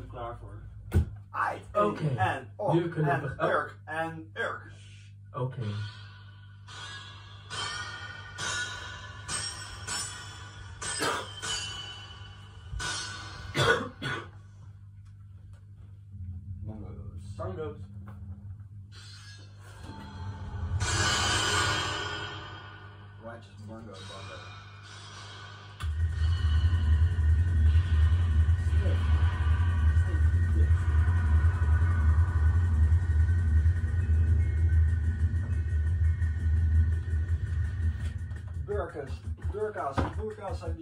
er klaar voor. i oké. Okay. En, nu kunnen en, we... Urk, en Urk. Oké. house. I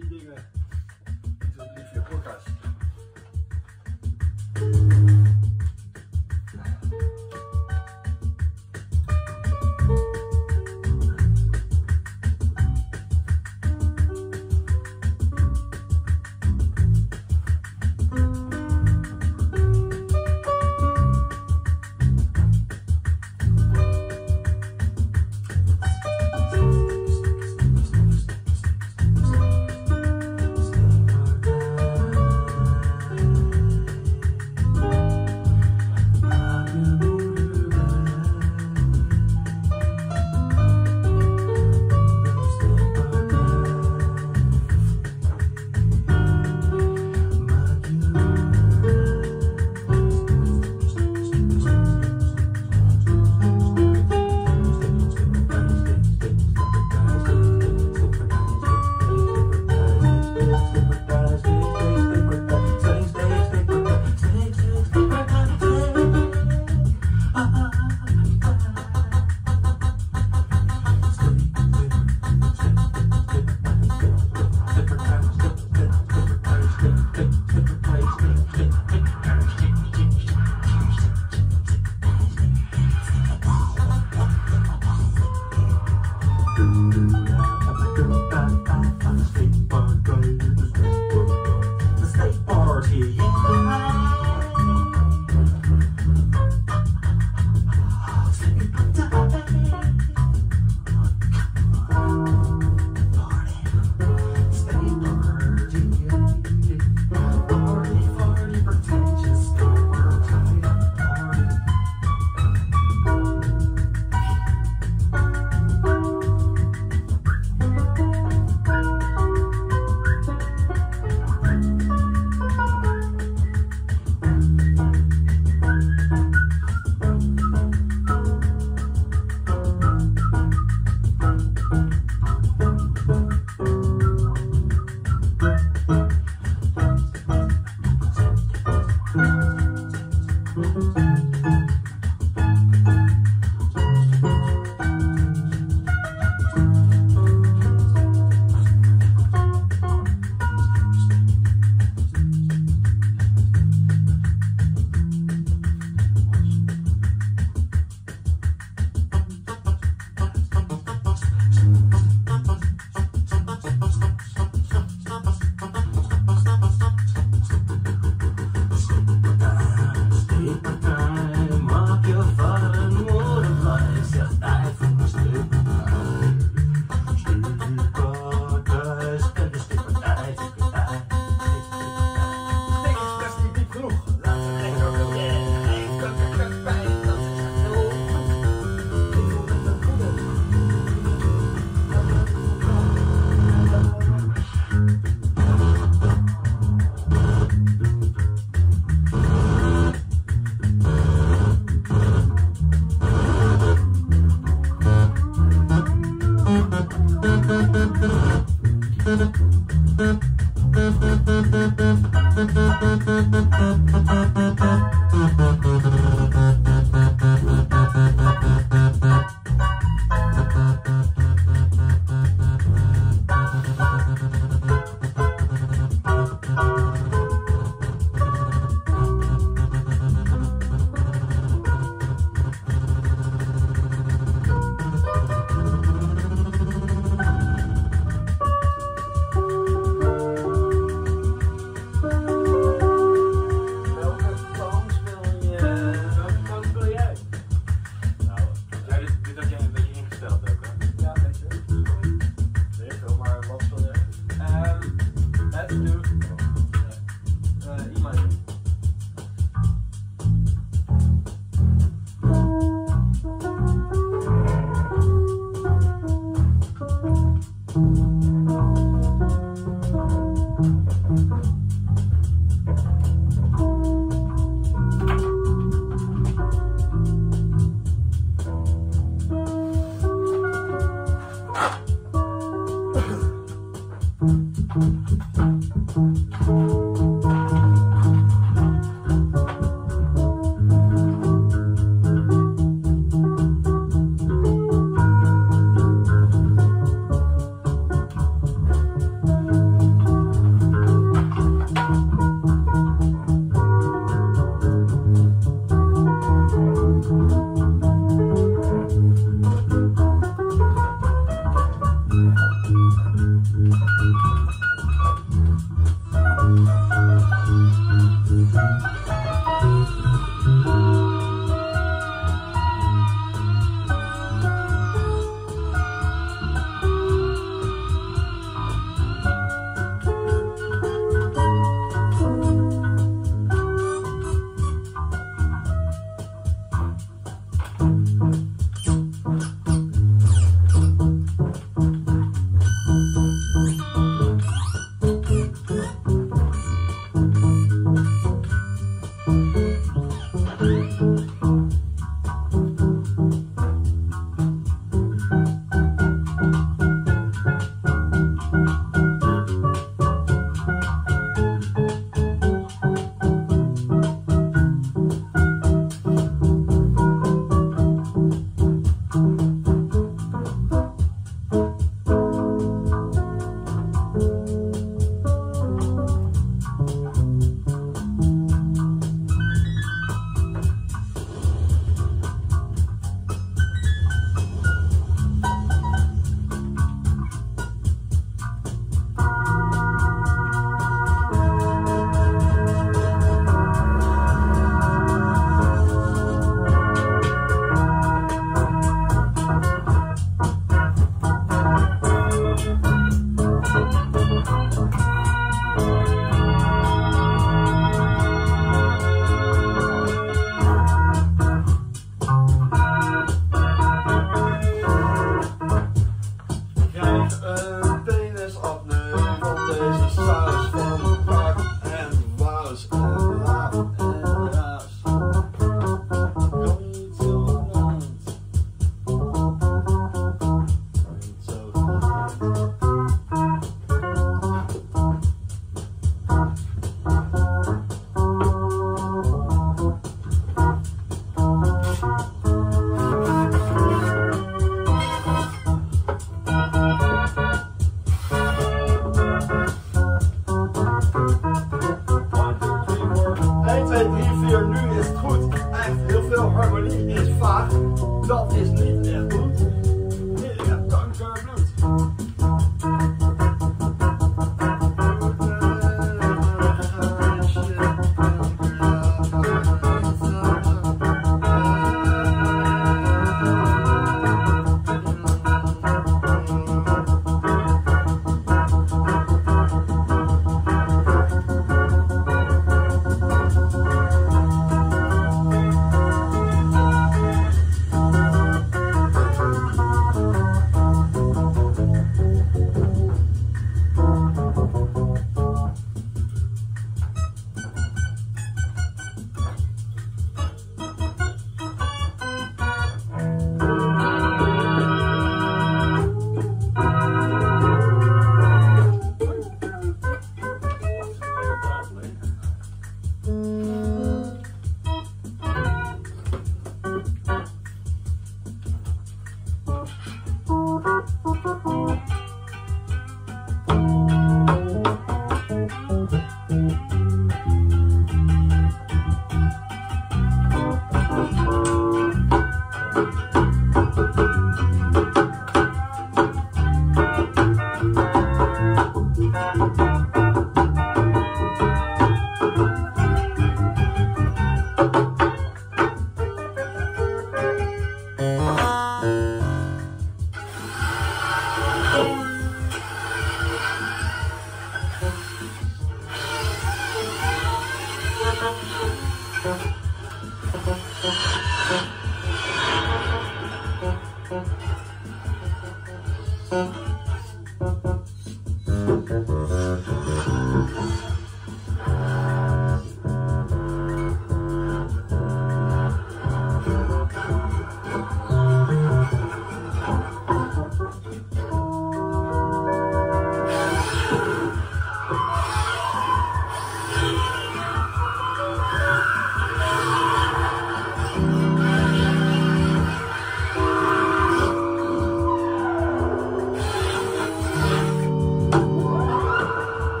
Thank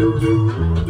do do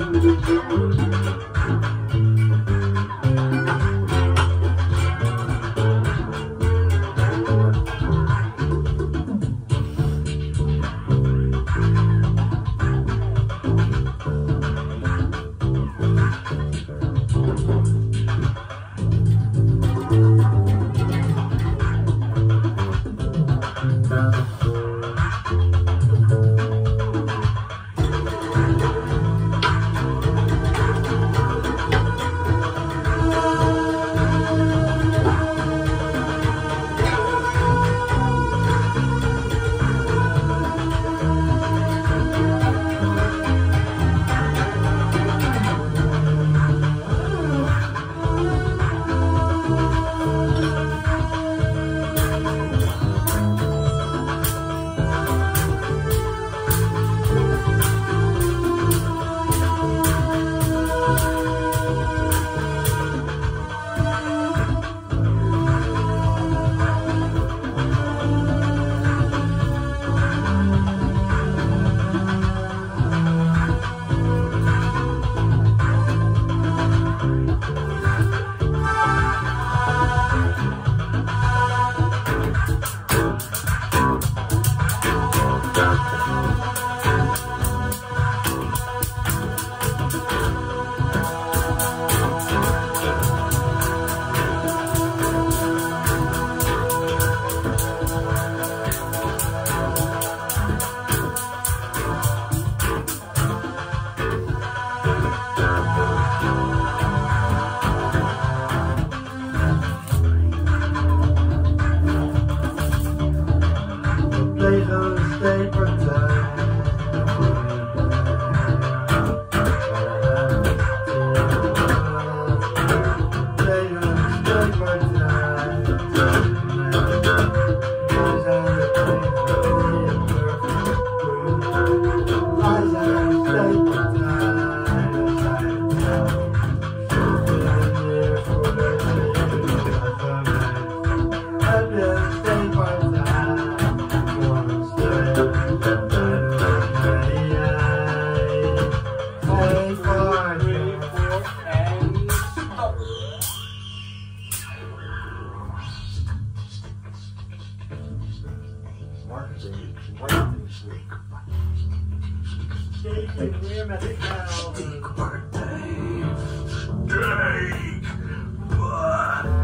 Clear message now. Big birthday, Take, but.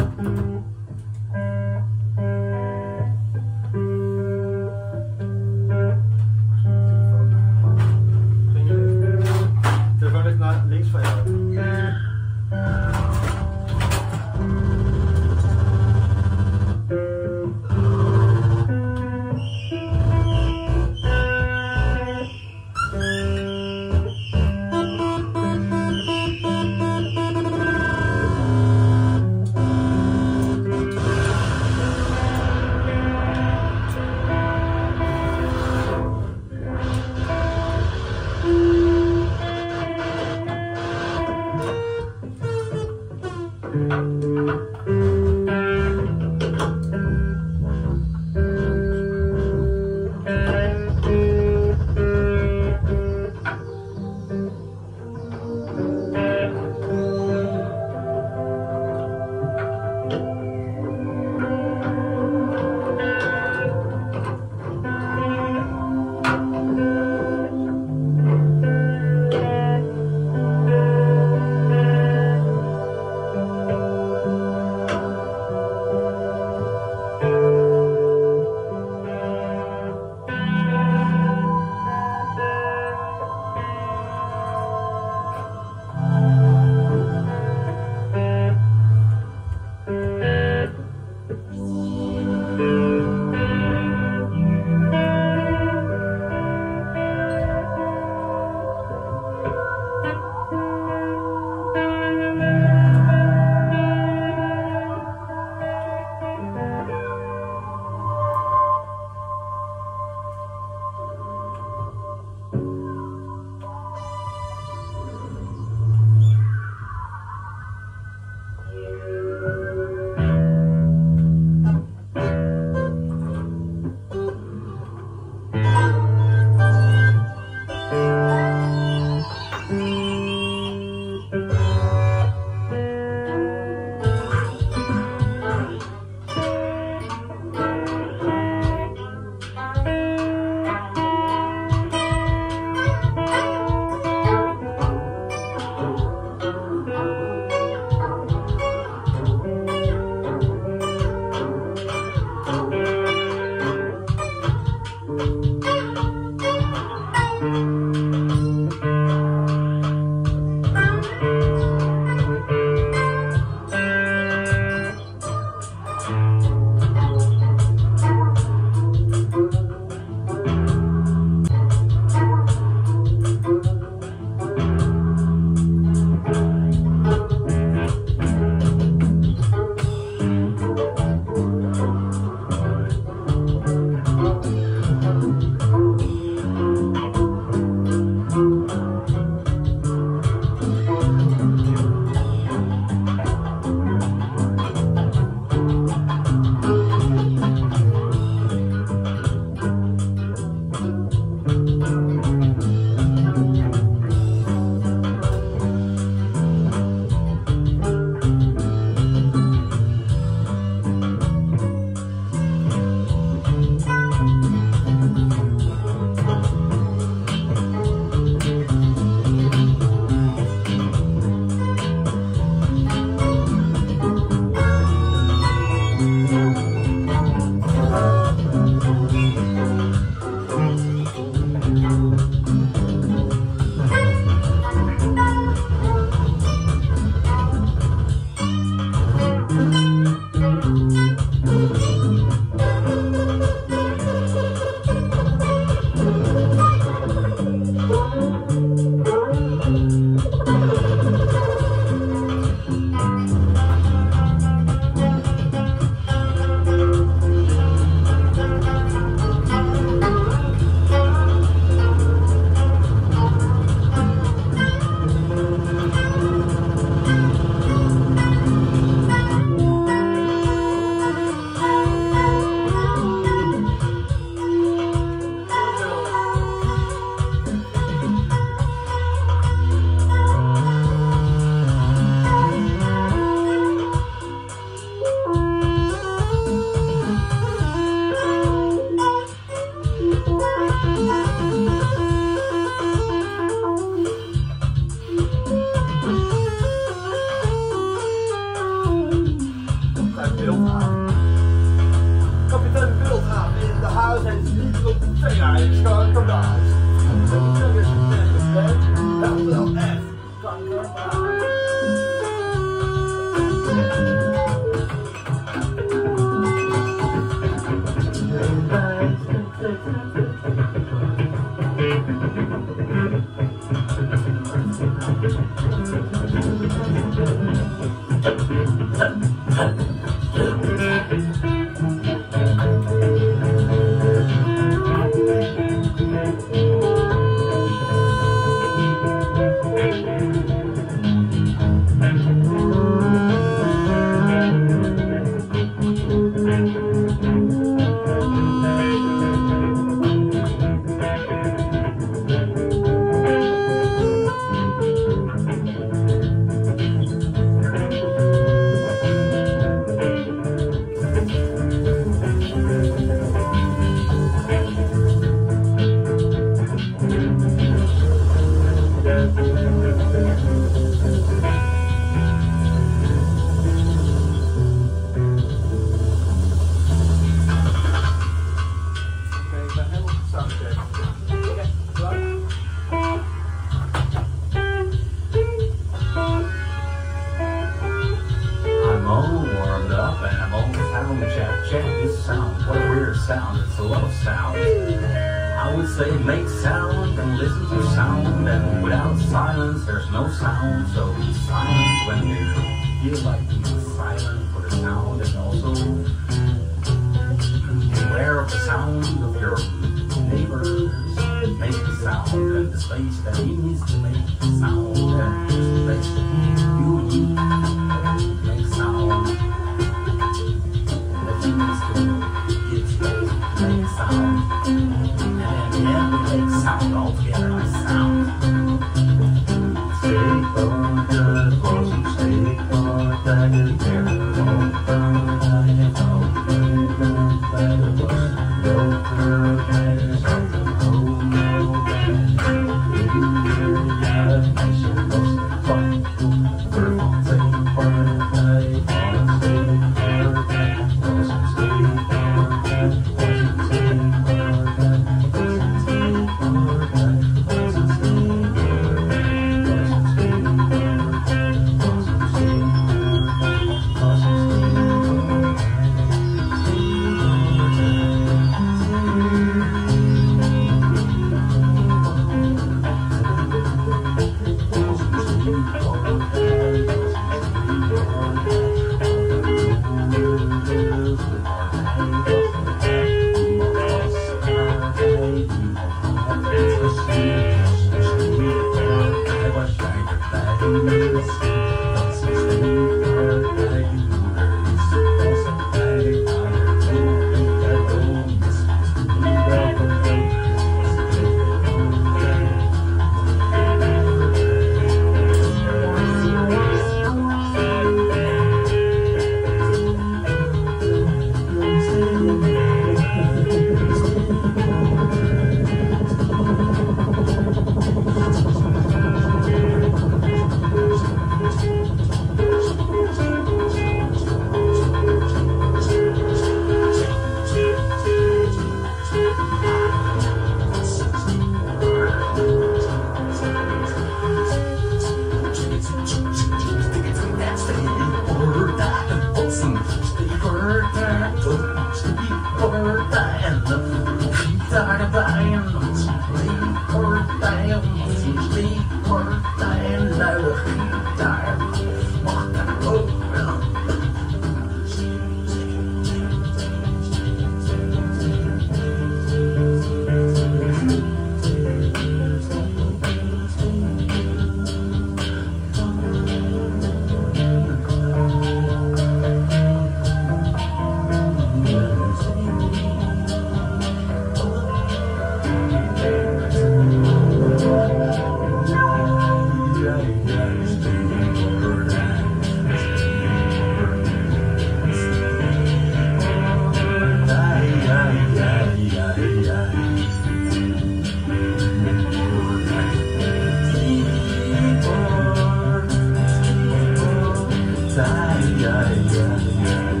die, yeah, yeah, yeah.